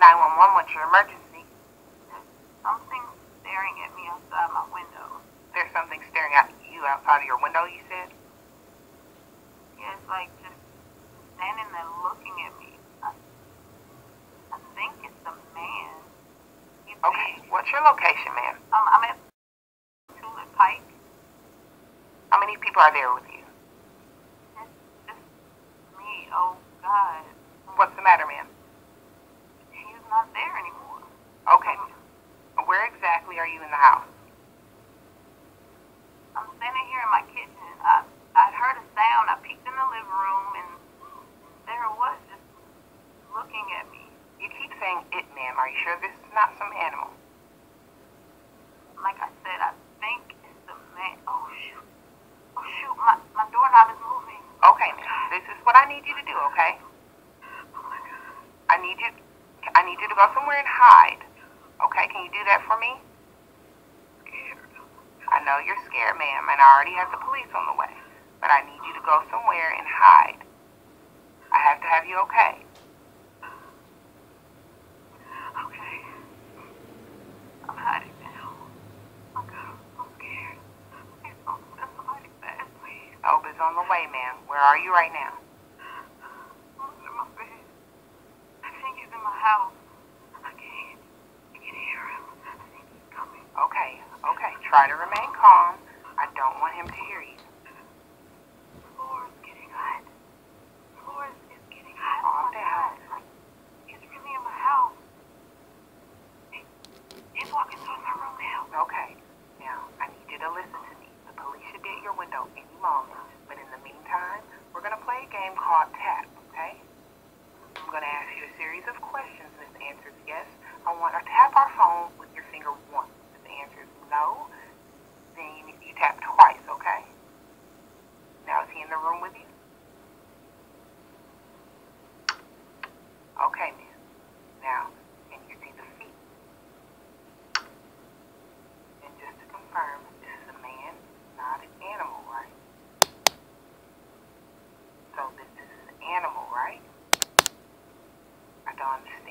911, what's your emergency? There's something staring at me outside my window. There's something staring at you outside of your window, you said? Yeah, it's like just standing there looking at me. I, I think it's a man. He's Okay, big. what's your location, ma'am? Um, I'm at Tulip Pike. How many people are there with you? It's just me. Oh, God. What's the matter, ma'am? He's not there anymore. Okay, where exactly are you in the house? I'm standing here in my kitchen. I I heard a sound. I peeked in the living room, and there it was, just looking at me. You keep saying it, ma'am. Are you sure this is not some animal? Like I said, I think it's a man. Oh shoot! Oh shoot! My my doorknob is moving. Okay, ma'am. This is what I need you to do, okay? Oh my God! I need you I need you to go somewhere and hide. Okay, can you do that for me? Know you're scared, ma'am, and I already have the police on the way. But I need you to go somewhere and hide. I have to have you okay. Okay. I'm hiding now. Oh God, I'm so scared. Please don't send somebody fast, please. Oh, Help on the way, ma'am. Where are you right now? I'm under my bed. I think he's in my house. I can't. I can hear him. I think he's coming. Okay, okay. Try to remain calm. I don't want him to hear. Like, really in my house. He's walking towards my room now. Okay. Now, I need you to listen to me. The police should be at your window any moment. But in the meantime, we're going to play a game called Tap, okay? I'm going to ask you a series of questions, and if the answer yes, I want to tap our phone with your finger once. If the answer is no, then you, you tap twice, okay? Now, is he in the room with you? Okay, ma'am. Now, can you see the feet? And just to confirm, this is a man, not an animal, right? So this